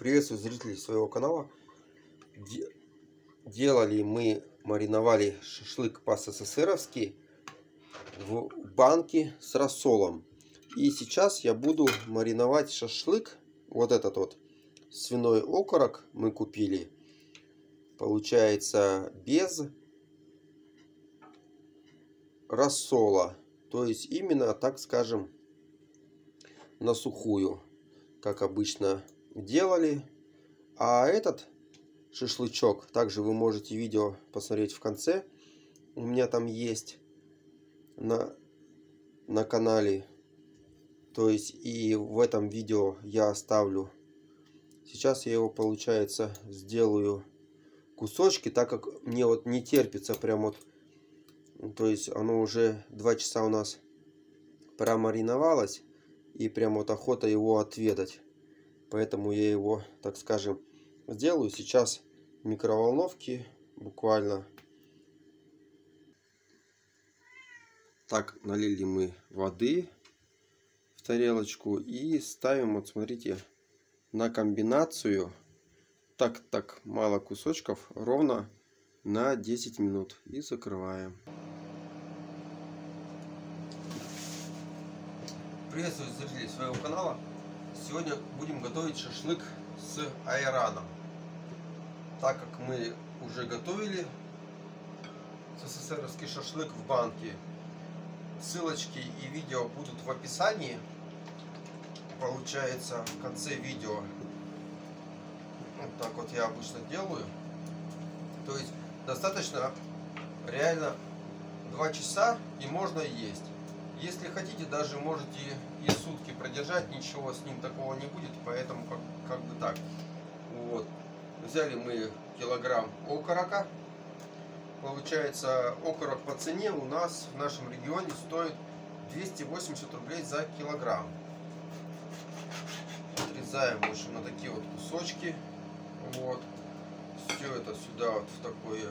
Приветствую зрителей своего канала. Де делали мы, мариновали шашлык по-СССРовски в банке с рассолом. И сейчас я буду мариновать шашлык. Вот этот вот свиной окорок мы купили. Получается без рассола. То есть именно, так скажем, на сухую, как обычно делали. А этот шашлычок, также вы можете видео посмотреть в конце. У меня там есть на, на канале. То есть и в этом видео я оставлю. Сейчас я его, получается, сделаю кусочки, так как мне вот не терпится прям вот. То есть оно уже два часа у нас промариновалось. И прям вот охота его отведать. Поэтому я его, так скажем, сделаю сейчас в микроволновке буквально. Так, налили мы воды в тарелочку и ставим, вот смотрите, на комбинацию. Так, так, мало кусочков, ровно на 10 минут. И закрываем. Приветствую зрителей своего канала. Сегодня будем готовить шашлык с айраном. Так как мы уже готовили СССРовский шашлык в банке, ссылочки и видео будут в описании. Получается в конце видео. Вот так вот я обычно делаю. То есть достаточно реально 2 часа и можно есть. Если хотите, даже можете и сутки продержать, ничего с ним такого не будет, поэтому как, как бы так. Вот. Взяли мы килограмм окорока. Получается, окорок по цене у нас в нашем регионе стоит 280 рублей за килограмм. Отрезаем, в на такие вот кусочки. Вот. Все это сюда вот в такое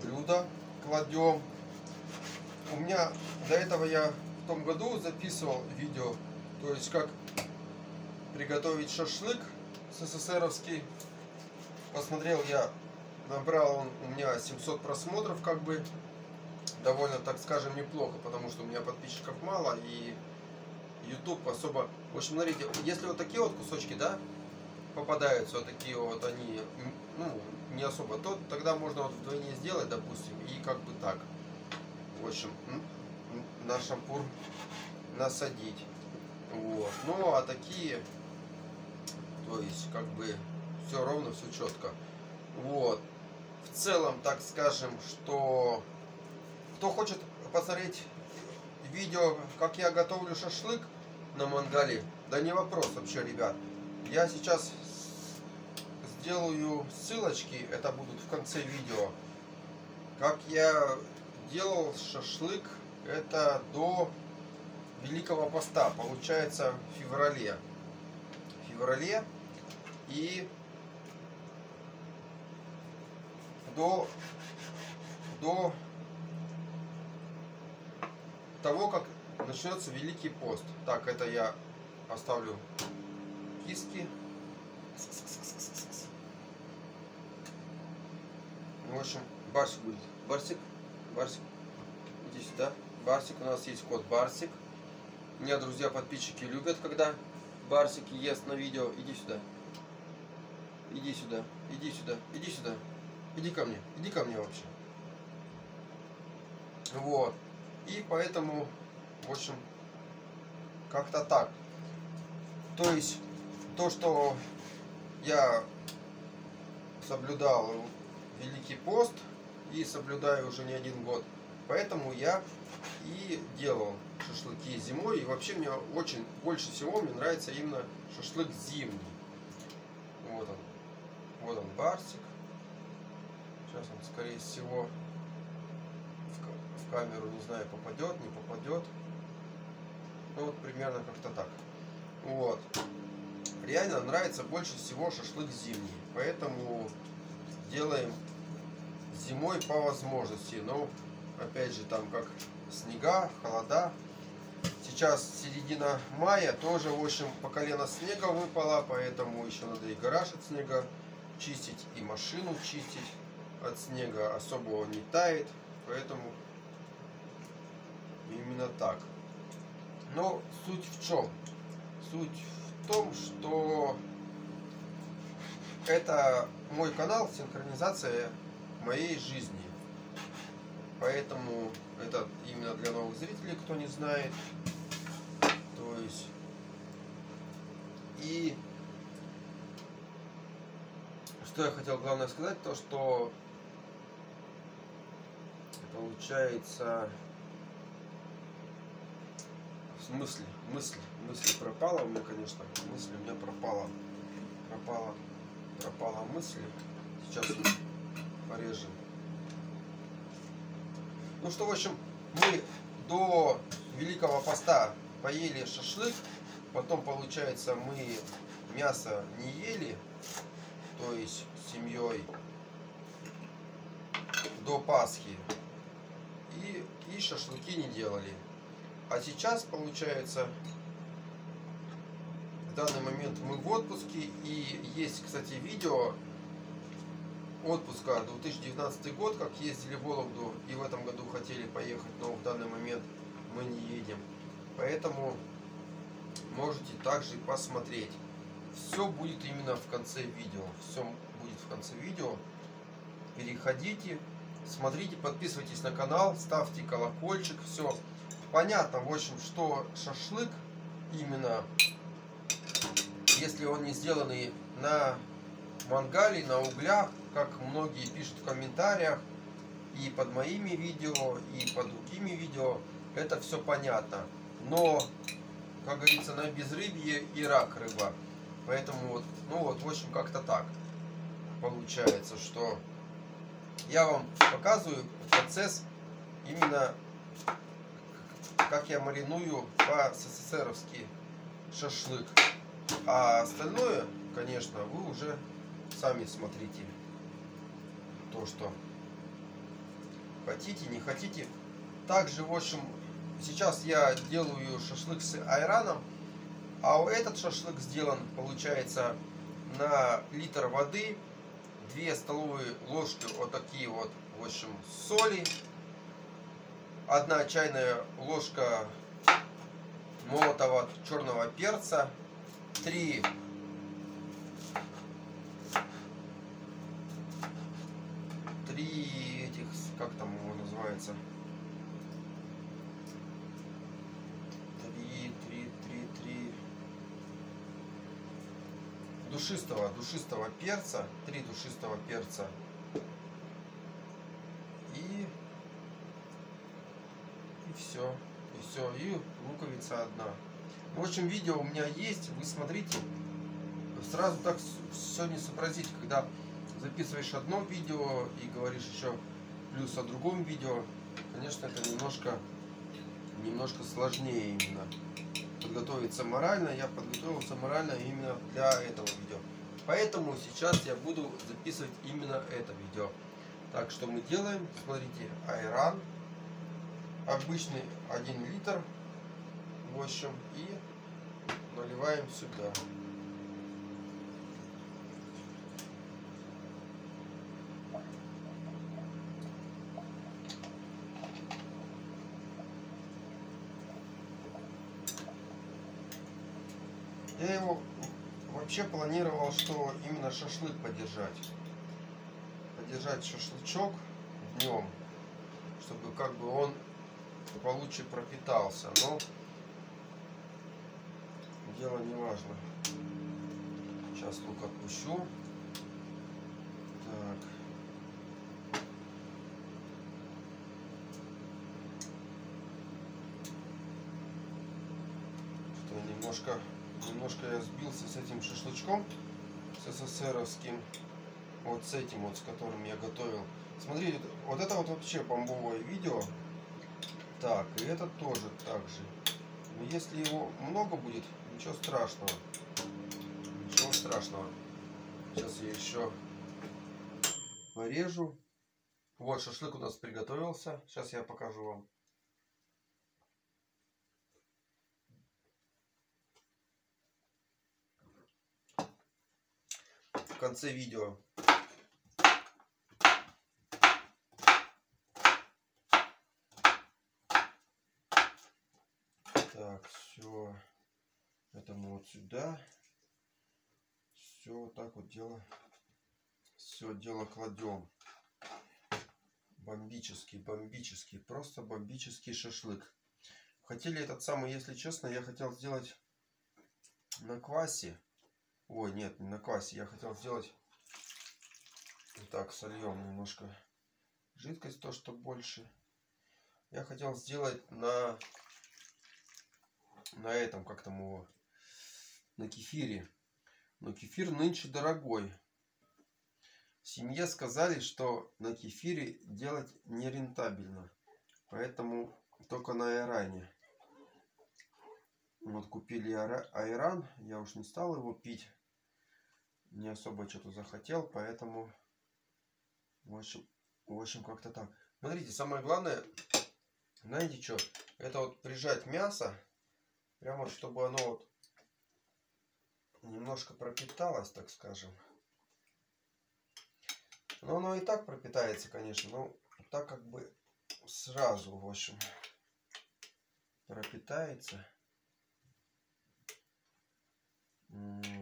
блюдо кладем у меня до этого я в том году записывал видео, то есть как приготовить шашлык СССРовский. Посмотрел я, набрал он у меня 700 просмотров, как бы. Довольно, так скажем, неплохо, потому что у меня подписчиков мало и YouTube особо... В общем, смотрите, если вот такие вот кусочки, да, попадаются вот такие вот они, ну, не особо, то тогда можно вот вдвойне сделать, допустим, и как бы так в общем, на шампур насадить. Вот. Ну, а такие, то есть, как бы, все ровно, все четко. Вот. В целом, так скажем, что кто хочет посмотреть видео, как я готовлю шашлык на мангале, да не вопрос вообще, ребят. Я сейчас сделаю ссылочки, это будут в конце видео, как я делал шашлык это до Великого Поста, получается в феврале. В феврале и до, до того, как начнется Великий пост. Так, это я оставлю киски. В общем, барсик будет. Барсик. Барсик, иди сюда. Барсик, у нас есть кот Барсик. Меня друзья подписчики любят, когда Барсик ест на видео. Иди сюда. Иди сюда. Иди сюда. Иди сюда. Иди ко мне. Иди ко мне вообще. Вот. И поэтому, в общем, как-то так. То есть, то, что я соблюдал Великий пост, и соблюдаю уже не один год. Поэтому я и делал шашлыки зимой. И вообще мне очень, больше всего мне нравится именно шашлык зимний. Вот он. Вот он барсик. Сейчас он скорее всего в, камеру, не знаю, попадет, не попадет. Ну вот примерно как-то так. Вот. Реально нравится больше всего шашлык зимний. Поэтому делаем зимой по возможности. Но опять же там как снега, холода. Сейчас середина мая, тоже, в общем, по колено снега выпало, поэтому еще надо и гараж от снега чистить, и машину чистить от снега. Особо он не тает, поэтому именно так. Но суть в чем? Суть в том, что это мой канал синхронизация моей жизни. Поэтому это именно для новых зрителей, кто не знает. То есть и что я хотел главное сказать, то что получается в смысле, мысль, мысль пропала у меня, конечно, мысль у меня пропала, пропала, пропала мысль. Сейчас порежем. Ну что, в общем, мы до Великого Поста поели шашлык, потом, получается, мы мясо не ели, то есть с семьей до Пасхи. И, и шашлыки не делали. А сейчас, получается, в данный момент мы в отпуске. И есть, кстати, видео отпуска 2019 год, как ездили в Вологду. И в этом году хотели поехать, но в данный момент мы не едем. Поэтому можете также посмотреть. Все будет именно в конце видео. Все будет в конце видео. Переходите, смотрите, подписывайтесь на канал, ставьте колокольчик. Все понятно, в общем, что шашлык именно, если он не сделанный на мангале, на углях, как многие пишут в комментариях, и под моими видео, и под другими видео, это все понятно. Но как говорится, на безрыбье и рак рыба. Поэтому вот, ну вот, в общем, как-то так получается, что я вам показываю процесс именно, как я мариную по-СССРовски шашлык. А остальное, конечно, вы уже сами смотрите. То, что хотите, не хотите. Также, в общем, Сейчас я делаю шашлык с айраном, а этот шашлык сделан, получается, на литр воды, 2 столовые ложки вот такие вот, в общем, соли, одна чайная ложка молотого черного перца, 3 три этих, как там его называется, душистого, душистого перца, три душистого перца. И и все, и все, и луковица одна. В общем, видео у меня есть, вы смотрите, сразу так все не сообразить, когда записываешь одно видео и говоришь еще плюс о другом видео, конечно, это немножко, немножко сложнее именно подготовиться морально, я подготовился морально именно для этого видео. Поэтому сейчас я буду записывать именно это видео. Так что мы делаем, смотрите, айран, обычный 1 литр, в общем, и наливаем сюда. Я его вообще планировал, что именно шашлык подержать. Подержать шашлычок днем, чтобы как бы он получше пропитался. Но дело не важно. Сейчас лук отпущу. Так. Немножко немножко я сбился с этим шашлычком, с СССРовским, вот с этим вот, с которым я готовил. Смотрите, вот это вот вообще бомбовое видео. Так, и это тоже так же. Но если его много будет, ничего страшного. Ничего страшного. Сейчас я еще порежу. Вот шашлык у нас приготовился. Сейчас я покажу вам. Конце видео. Так, все. Это мы вот сюда. Все вот так вот дело. Все дело кладем. Бомбический, бомбический, просто бомбический шашлык. Хотели этот самый, если честно, я хотел сделать на квасе. Ой, нет, не на квасе. Я хотел сделать... Так, сольем немножко жидкость, то, что больше. Я хотел сделать на... На этом, как там его... На кефире. Но кефир нынче дорогой. В семье сказали, что на кефире делать нерентабельно. Поэтому только на айране. Вот купили айран. Я уж не стал его пить. Не особо что-то захотел, поэтому... В общем, в общем как-то так. Смотрите, самое главное, знаете что? Это вот прижать мясо, прямо чтобы оно вот немножко пропиталось, так скажем. Но оно и так пропитается, конечно, но так как бы сразу, в общем, пропитается. Вот.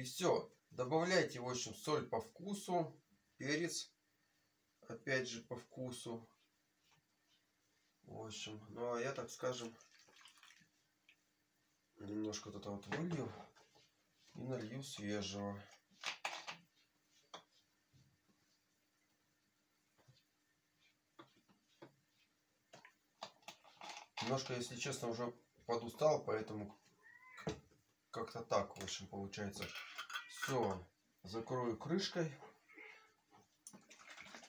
И все. Добавляйте, в общем, соль по вкусу, перец, опять же, по вкусу. В общем, ну а я, так скажем, немножко вот это вот вылью и налью свежего. Немножко, если честно, уже подустал, поэтому как-то так, в общем, получается. Все, закрою крышкой.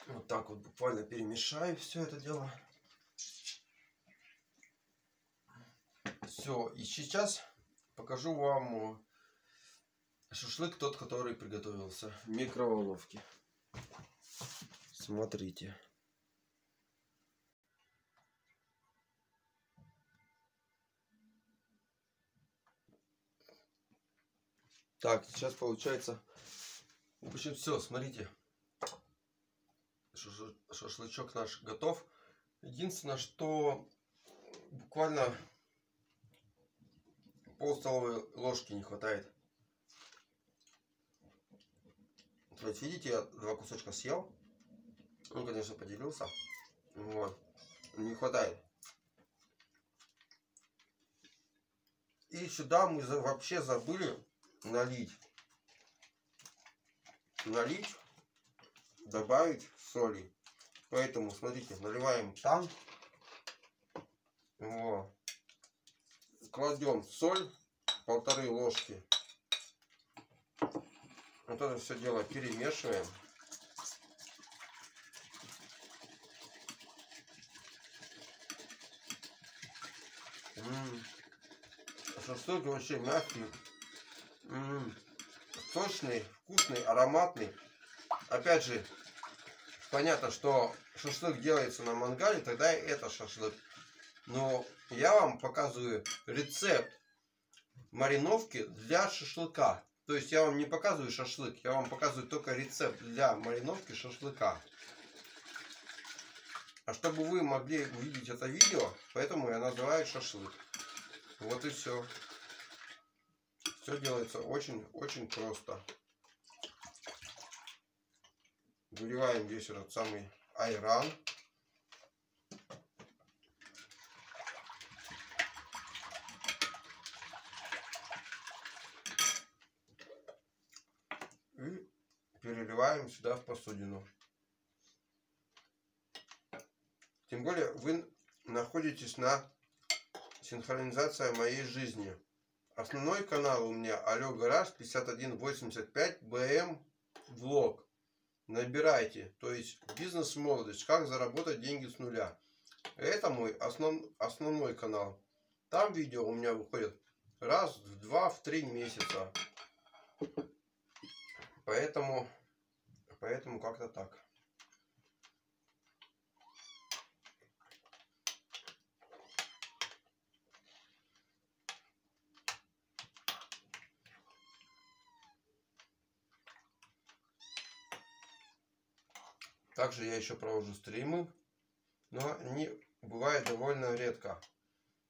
Вот так вот буквально перемешаю все это дело. Все, и сейчас покажу вам шашлык тот, который приготовился в микроволновке. Смотрите. Так, сейчас получается... В общем, все, смотрите. Шашлычок наш готов. Единственное, что буквально пол столовой ложки не хватает. Вот видите, я два кусочка съел. Он, конечно, поделился. Вот. Не хватает. И сюда мы вообще забыли налить, налить, добавить соли. Поэтому, смотрите, наливаем там. Вот. Кладем соль, полторы ложки. Вот это все дело перемешиваем. Шашлык вообще мягкий сочный, вкусный, ароматный. Опять же, понятно, что шашлык делается на мангале, тогда это шашлык. Но я вам показываю рецепт мариновки для шашлыка. То есть я вам не показываю шашлык, я вам показываю только рецепт для мариновки шашлыка. А чтобы вы могли увидеть это видео, поэтому я называю шашлык. Вот и все. Все делается очень-очень просто. Выливаем здесь этот самый айран. И переливаем сюда в посудину. Тем более вы находитесь на синхронизации моей жизни. Основной канал у меня Алло Гараж 5185 БМ Влог. Набирайте. То есть бизнес молодость. Как заработать деньги с нуля. Это мой основ, основной канал. Там видео у меня выходит раз в два, в три месяца. Поэтому, поэтому как-то так. Также я еще провожу стримы, но они бывают довольно редко,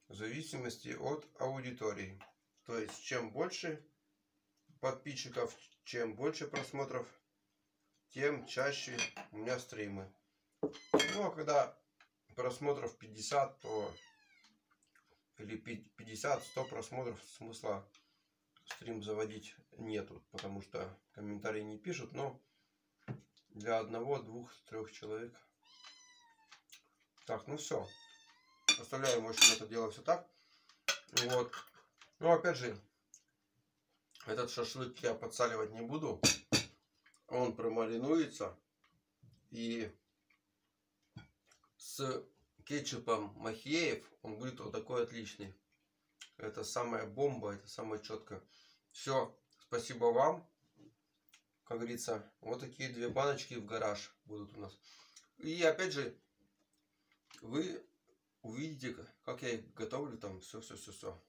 в зависимости от аудитории. То есть, чем больше подписчиков, чем больше просмотров, тем чаще у меня стримы. Ну, а когда просмотров 50, то или 50-100 просмотров смысла стрим заводить нету, потому что комментарии не пишут, но для одного, двух, трех человек. Так, ну все. Оставляем, в общем, это дело все так. Вот. Ну, опять же, этот шашлык я подсаливать не буду. Он промаринуется. И с кетчупом Махеев он будет вот такой отличный. Это самая бомба, это самое четко. Все, спасибо вам. Как говорится, вот такие две баночки в гараж будут у нас. И опять же, вы увидите, как я их готовлю там, все, все, все, все.